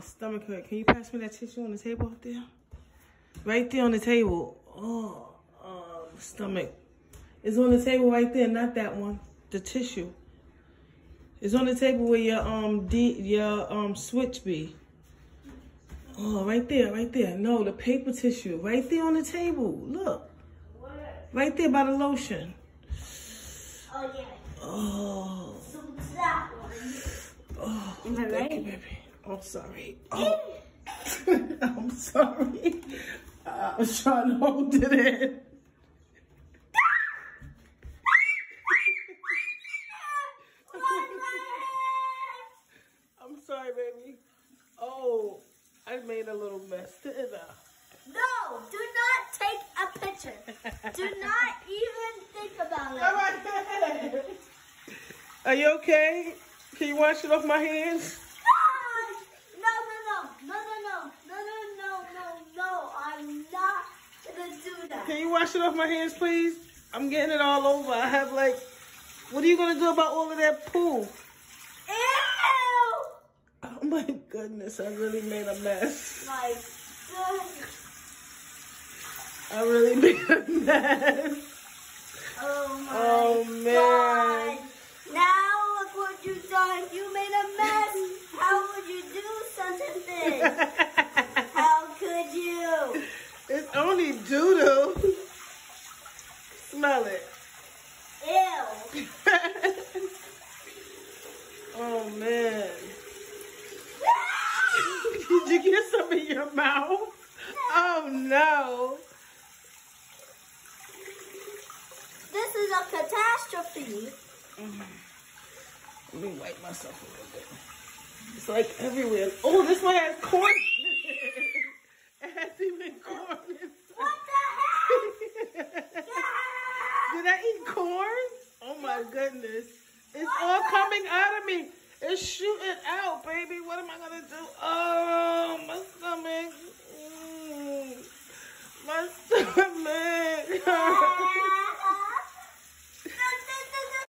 My stomach hurt. Can you pass me that tissue on the table up there? Right there on the table. Oh, oh, stomach. It's on the table right there, not that one. The tissue. It's on the table where your um D your um switch be. Oh, right there, right there. No, the paper tissue. Right there on the table. Look. Where? Right there by the lotion. Oh, yeah. Oh. So that one. Oh, Am I thank right? you, baby. Oh, oh. I'm sorry. Oh. I'm sorry. I was trying to hold it in. I'm sorry, baby. Oh, I made a little mess, didn't I? No, do not take a picture. Do not even think about it. All right. Are you okay? Can you wash it off my hands? Can you wash it off my hands, please? I'm getting it all over. I have like, what are you gonna do about all of that poo? Ew! Oh my goodness, I really made a mess. My goodness. I really made a mess. Oh my Oh man. God. Now look what you've done. You made a mess. How would you do such a thing? How could you? it's only doo-doo. Smell it. Ew. oh man. Did you get some in your mouth? Oh no. This is a catastrophe. Mm-hmm. Let me wipe myself a little bit. It's like everywhere. Oh, this one has corn. it has even corn. inside. What the heck? Did I eat corn? Oh my goodness. It's all coming out of me. It's shooting out, baby. What am I gonna do? Oh, my stomach. Mm. My stomach.